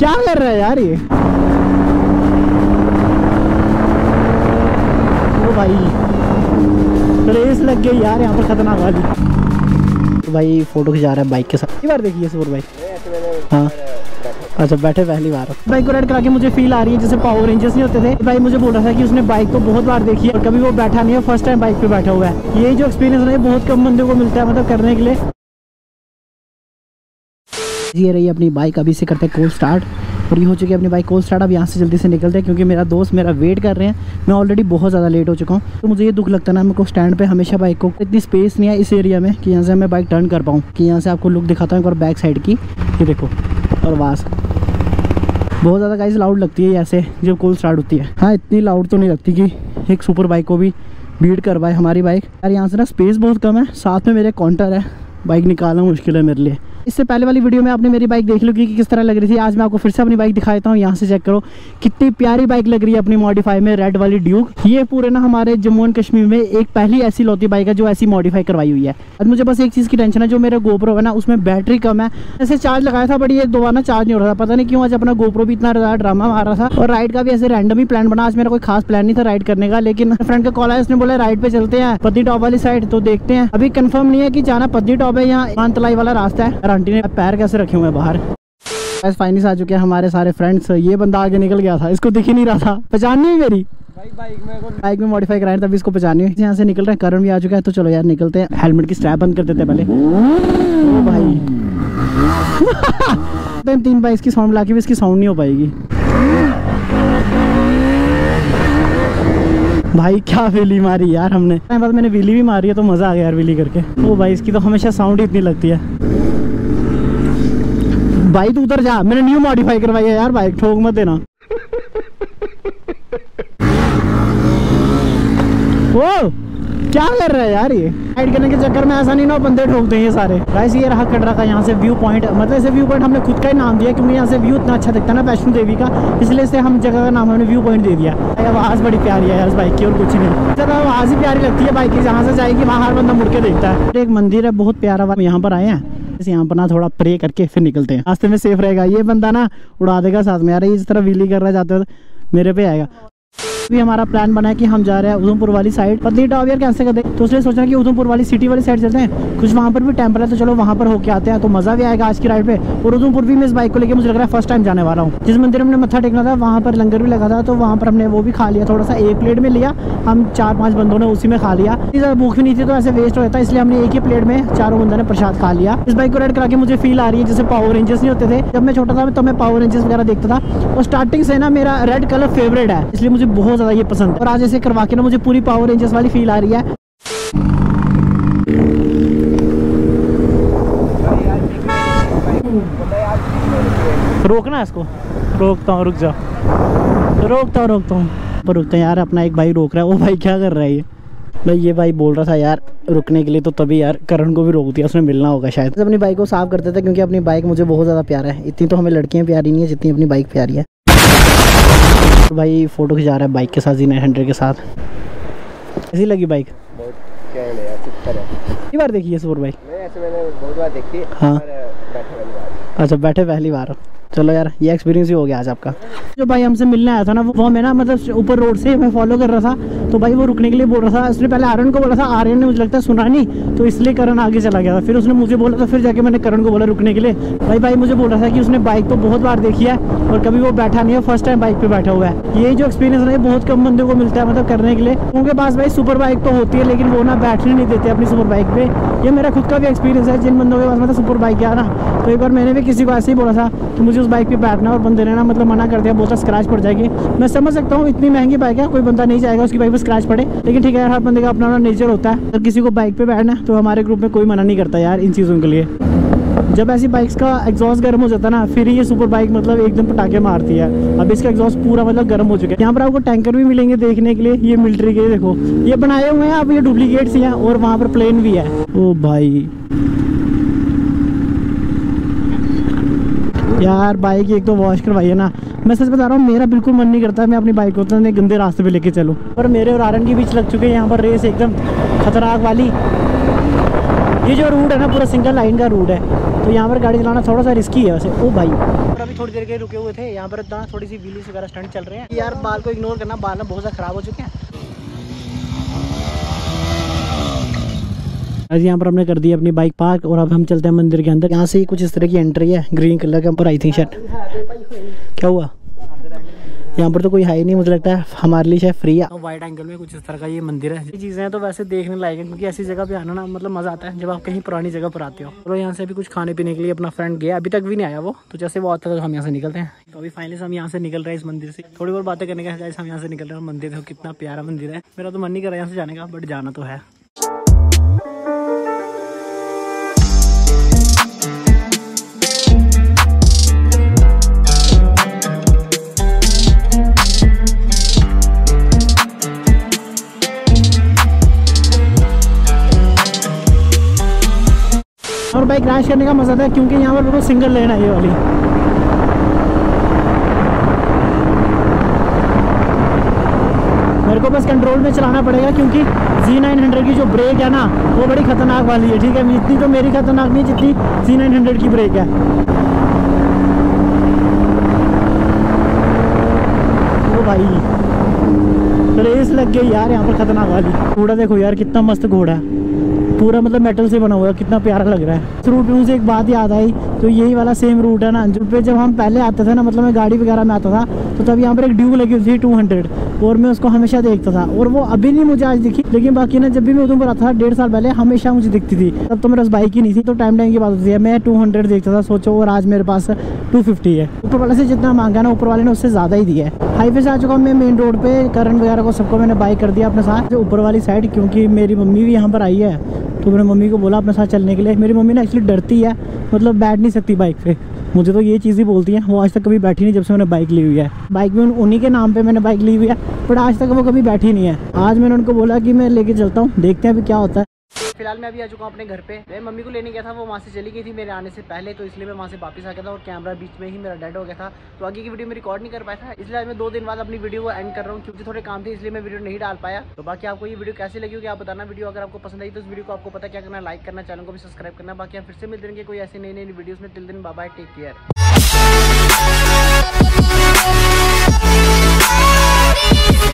क्या कर रहा है यार ये? ओ भाई। रेस लग गई यार यहाँ पर खतरनाक वाली। तो भाई फ़ोटो खिंचा रहा है बाइक के साथ। बार देखिए सुपर भाई। हाँ। अच्छा बैठे पहली बार। बाइक को राइड करा के मुझे फील आ रही है जैसे पावर रेंजर्स नहीं होते थे। भाई मुझे बोल रहा था कि उसने बाइक को बहुत बार देखी है और कभी वो बैठा नहीं है फ़र्स्ट टाइम बाइक पे बैठा हुआ है। ये जो एक्सपीरियंस है बहुत कम बंदे को मिलता है मतलब करने के लिए। ये रही अपनी बाइक अभी से करते हैं कोल्ड स्टार्ट और ये हो चुकी है अपनी बाइक कोल्ड स्टार्ट अब यहाँ से जल्दी से निकलते हैं, क्योंकि मेरा दोस्त मेरा वेट कर रहे हैं। मैं ऑलरेडी बहुत ज़्यादा लेट हो चुका हूँ। तो मुझे ये दुख लगता है ना, मेरे को स्टैंड पे हमेशा बाइक को इतनी स्पेस नहीं है इस एरिया में कि यहाँ से मैं बाइक टर्न कर पाऊँ। कि यहाँ से आपको लुक दिखाता हूँ एक बार बैक साइड की। ये देखो और वास बहुत ज़्यादा गाइस लाउड लगती है ऐसे, जब कोल्ड स्टार्ट होती है। हाँ इतनी लाउड तो नहीं लगती कि एक सुपर बाइक को भी बीट करवाए हमारी बाइक यार यहाँ से ना स्पेस बहुत कम है। साथ में मेरे काउंटर है। बाइक निकालना मुश्किल है मेरे लिए। इससे पहले वाली वीडियो में आपने मेरी बाइक देख ली कि किस तरह लग रही थी। आज मैं आपको फिर से अपनी बाइक दिखा देता हूँ। यहाँ से चेक करो। कितनी प्यारी बाइक लग रही है अपनी मॉडिफाई में रेड वाली ड्यूक ये पूरे ना हमारे जम्मू एंड कश्मीर में एक पहली ऐसी लौती बाइक है जो ऐसी मॉडिफाई करवाई हुई है। और मुझे बस एक चीज़ की टेंशन है, जो मेरा गोप्रो है ना, उसमें बैटरी कम है। ऐसे चार्ज लगाया था बट ये दोबारा चार्ज नहीं हो रहा था। पता नहीं क्यों आज अपना गोप्रो भी इतना ज़्यादा ड्रामा मार रहा था। और राइड का भी ऐसे रैंडम ही प्लान बना। आज मेरा कोई खास प्लान नहीं था राइड करने का, लेकिन फ्रेंड का कॉल आया, उसने बोला राइड पे चलते हैं पत्नी टॉप वाली साइड तो देखते हैं। अभी कंफर्म नहीं है कि जाना पत्नी टॉप है या मानतलाई वाला रास्ता है। आंटी ने पैर कैसे रखे हुए हैं बाहर? बस फाइनली आ चुके हैं हमारे सारे फ्रेंड्स ये बंदा आगे निकल गया था। इसको दिख ही नहीं रहा था। पहचान नहीं मेरी? बाइक में मॉडिफाई कराए तभी इसको पहचानी हुई। यहाँ से निकल रहे हैं। करण भी आ चुका है। तो चलो यार निकलते हैं। हेलमेट की स्ट्रैप बंद कर देते हैं पहले। भाई। तो तीन बाइक की साउंड लाके भी इसकी साउंड नहीं हो पाएगी। भाई क्या वेली मारी यार हमने। बाद मैंने वेली भी मारी है तो मज़ा आ गया यार वेली करके। ओ भाई इसकी तो हमेशा साउंड ही इतनी लगती है। भाई तू उधर जा। मैंने न्यू मॉडिफाई करवाई है यार बाइक ठोक मत देना। ओ क्या कर रहा है यार ये? राइड करने के चक्कर में ऐसा नहीं ना बंदे ठोकते हैं सारे। गाइस ये रहा कटरा का यहाँ से व्यू पॉइंट मतलब इसे व्यू पॉइंट हमने खुद का ही नाम दिया क्योंकि यहाँ से व्यू इतना अच्छा दिखता है ना वैष्णो देवी का। इसलिए से हम जगह का नाम हमने व्यू पॉइंट दे दिया। आवाज़ बड़ी प्यारी है यार बाइक की और कुछ नहीं। ज़्यादा आवाज़ ही प्यारी लगती है बाइक की। जहाँ से जाएगी, वहाँ हर बंदा मुड़ के देखता है। एक मंदिर है, बहुत प्यारा यहाँ पर आए हैं। यहाँ पर ना थोड़ा प्रे करके फिर निकलते हैं। रास्ते में सेफ़ रहेगा। ये बंदा ना उड़ा देगा साथ में। यार इस तरह वीली कर रहा जाते हो मेरे पे आएगा। भी हमारा प्लान बना है कि हम जा रहे हैं उधमपुर वाली साइड पतली टॉप कैसे कर दे तो उसने सोचा कि उधमपुर वाली सिटी वाली साइड चलते हैं। कुछ वहाँ पर भी टेंपल है तो चलो वहाँ पर होके आते हैं तो मज़ा भी आएगा आज की राइड पे। और उधमपुर भी मैं इस बाइक को लेकर मुझे लग रहा है फ़र्स्ट टाइम जाने वाला हूँ। जिस मंदिर में मत्था टेकना था, वहाँ पर लंगर भी लगा था तो वहाँ पर हमने वो भी खा लिया थोड़ा सा एक प्लेट में लिया। हम चार पाँच बंदों ने उसी में खा लिया। भूख भी नहीं थी तो ऐसे वेस्ट हो जाता इसलिए हमने एक ही प्लेट में चारों बंदों ने प्रसाद खा लिया। इस बाइक को राइड करा के मुझे फील आ रही है, जैसे पावर रेंजर्स नहीं होते थे। जब मैं छोटा था तो मैं पावर रेंजर्स वगैरह देखता था। और स्टार्टिंग से ना, मेरा रेड कलर फेवरेट है, इसलिए मुझे बहुत ज़्यादा ये पसंद है। और आज ऐसे करवा के ना मुझे पूरी पावर रेंजर्स वाली फील आ रही है। रोकना इसको? रोकता हूँ रुक जाओ रोकता हूँ रोकता हूँ। पर रुकते हैं यार अपना एक भाई रोक रहा है। वो भाई क्या कर रहा है ये? भाई ये भाई बोल रहा था यार रुकने के लिए तो तभी यार करण को भी रोक दिया उसमें मिलना होगा शायद। अपनी बाइक को साफ़ करते थे क्योंकि अपनी बाइक मुझे बहुत ज़्यादा प्यारा है। इतनी तो हमें लड़कियाँ प्यारी नहीं है जितनी अपनी बाइक प्यारी है। तो भाई फ़ोटो खिंचा रहा है बाइक के साथ जी नाइन हंड्रेड के साथ। ऐसी लगी बाइक? बहुत बार देखी है सुपर बाइक। मैंने बहुत बार देखी हाँ। अच्छा बैठे पहली बार। चलो यार, ये एक्सपीरियंस ही हो गया आज आपका। जो भाई हमसे मिलने आया था ना, वो मैं ना मतलब ऊपर रोड से मैं फॉलो कर रहा था। तो भाई वो रुकने के लिए बोल रहा था। उसने पहले आर्यन को बोला था आर्यन ने मुझे लगता है सुना नहीं। तो इसलिए करण आगे चला गया था। फिर उसने मुझे बोला था, फिर जाके मैंने करण को बोला रुकने के लिए। भाई भाई मुझे बोल रहा था कि उसने बाइक तो बहुत बार देखी है, और कभी वो बैठा नहीं है फ़र्स्ट टाइम बाइक पे बैठा हुआ है। ये जो एक्सपीरियंस है बहुत कम बंदे को मिलता है मतलब करने के लिए। उनके पास भाई सुपर बाइक तो होती है, लेकिन वो ना बैठने नहीं देते अपनी सुपर बाइक पे। ये मेरा खुद का भी एक्सपीरियंस है, जिन बंदों के पास मतलब सुपर बाइक है ना। तो एक बार मैंने भी किसी को ऐसे ही बोला था कि मुझे उस बाइक पे बैठना और बंदे ने ना मतलब मना कर दिया, बोलता स्क्रैच पड़ जाएगी। मैं समझ सकता हूँ, इतनी महँगी बाइक है, कोई बंदा नहीं जाएगा, उसकी बाइक पर स्क्रैच पड़े, लेकिन ठीक है हर बंदे का अपना अपना नेचर होता है। अगर किसी को बाइक पे बैठना तो हमारे ग्रुप में कोई मना नहीं करता यार इन चीज़ों के लिए। जब ऐसी बाइक्स का एग्जॉस्ट गर्म हो जाता है ना, फिर ये सुपर बाइक मतलब एकदम पटाखे मारती है। अब इसका एग्जॉस्ट पूरा मतलब गर्म हो चुका है। यहाँ पर आपको टैंकर भी मिलेंगे देखने के लिए, ये मिलिट्री के देखो। ये बनाए हुए हैं, अब ये डुप्लीकेट्स ही हैं, और वहाँ पर प्लेन भी है। ओ भाई। यार बाइक एक तो वॉश करवाई है ना। मैं सच बता रहा हूँ, मेरा बिल्कुल मन नहीं करता मैं अपनी बाइक को उतने गंदे रास्ते पे लेके चलूँ। पर मेरे और आरन के बीच लग चुके हैं, यहाँ पर रेस एकदम खतरनाक वाली। ये जो रूट है ना, पूरा सिंगल लाइन का रूट है। तो यहाँ पर गाड़ी चलाना थोड़ा सा रिस्की है वैसे। ओ भाई। और भी थोड़ी देर के रुके हुए थे, यहाँ पर थोड़ी सी व्हील्स वगैरह स्टंट चल रहे हैं। यार बाल को इग्नोर करना, बाल ना बहुत ज़्यादा ख़राब हो चुके हैं। आज यहाँ पर हमने कर दी अपनी बाइक पार्क और अब हम चलते हैं मंदिर के अंदर। यहाँ से ही कुछ इस तरह की एंट्री है ग्रीन कलर का ऊपर आई थी शर्ट क्या हुआ? यहाँ पर तो कोई है नहीं, मुझे लगता है हमारे लिए शायद फ्री है। वाइड एंगल में कुछ इस तरह का ये मंदिर है। ये चीज़ें तो वैसे देखने लायक है, क्योंकि ऐसी जगह पे आना ना मतलब मज़ा आता है, जब आप कहीं पुरानी जगह पर आते हो। तो यहाँ से अभी कुछ खाने पीने के लिए अपना फ्रेंड गया, अभी तक भी नहीं आया वो तो जैसे वो आता है तो हम यहाँ से निकलते हैं। तो अभी फाइनली हम यहाँ से निकल रहे हैं इस मंदिर से। थोड़ी बहुत बातें करने का हम यहाँ से निकल रहे हैं। मंदिर देखो, कितना प्यारा मंदिर है। मेरा तो मन नहीं कर रहा है यहाँ से जाने का बट जाना तो है। और बाइक क्रैश करने का मज़ा था क्योंकि यहाँ पर बिल्कुल सिंगल लेन है वाली। मेरे को बस कंट्रोल में चलाना पड़ेगा क्योंकि Z900 की जो ब्रेक है ना, वो बड़ी खतरनाक वाली है, ठीक है? इतनी तो मेरी खतरनाक नहीं जितनी Z900 की ब्रेक है। ओ भाई रेस लग गई यार यहाँ पर खतरनाक वाली। घोड़ा देखो यार, कितना मस्त घोड़ा है। पूरा मतलब मेटल से बना हुआ है, कितना प्यारा लग रहा है। इस रूट पे मुझे एक बात याद आई तो यही वाला सेम रूट है ना। जो पे जब हम पहले आते थे ना मतलब मैं गाड़ी वगैरह में आता था तो तब यहाँ पर एक ड्यू लगी हुई थी टू हंड्रेड और मैं उसको हमेशा देखता था। और वो अभी नहीं मुझे आज दिखी, लेकिन बाकी ना जब भी मैं उधमपुर आता था, डेढ़ साल पहले हमेशा मुझे दिखती थी। तब तो मेरे बाइक ही नहीं थी तो टाइम टाइम की बात होती है। मैं टू हंड्रेड देखता था, सोचो, और आज मेरे पास टू फिफ्टी है। ऊपर वाले से जितना मांगा ना, ऊपर वाले ने उससे ज़्यादा ही दिया है। हाईवे से आ चुका मैं मेन रोड पे करंट वगैरह को सबको मैंने बाइक कर दिया अपने साथ। ऊपर वाली साइड क्योंकि मेरी मम्मी भी यहाँ पर आई है तो मैंने मम्मी को बोला अपने साथ चलने के लिए। मेरी मम्मी ना एक्चुअली डरती है। मतलब बैठ नहीं सकती बाइक पे। मुझे तो ये चीज़ ही बोलती है। वो आज तक कभी बैठी नहीं जब से मैंने बाइक ली हुई है। बाइक में उन्हीं के नाम पे मैंने बाइक ली हुई है। बट आज तक वो कभी बैठी नहीं है। आज मैंने उनको बोला कि मैं लेके चलता हूँ। देखते हैं अभी क्या होता है। फ़िलहाल मैं अभी आ चुका हूँ अपने घर पे। मैं मम्मी को लेने गया था, वो वहाँ से चली गई थी मेरे आने से पहले तो इसलिए मैं वहाँ से वापस आ गया था और कैमरा बीच में ही मेरा डेड हो गया था। तो आगे की वीडियो में रिकॉर्ड नहीं कर पाया था, इसलिए मैं दो दिन बाद अपनी वीडियो को एंड कर रहा हूँ, क्योंकि थोड़े काम थे, इसलिए मैं वीडियो नहीं डाल पाया। तो बाकी आपको ये वीडियो कैसे लगी होगी, आप बताना वीडियो अगर आपको पसंद आई तो इस वीडियो को आपको पता क्या करना लाइक करना चैनल को भी सब्सक्राइब करना। बाकी हम फिर से मिल देंगे कोई ऐसी नई नई वीडियोज़ में। तिल दिन बाबा टेक केयर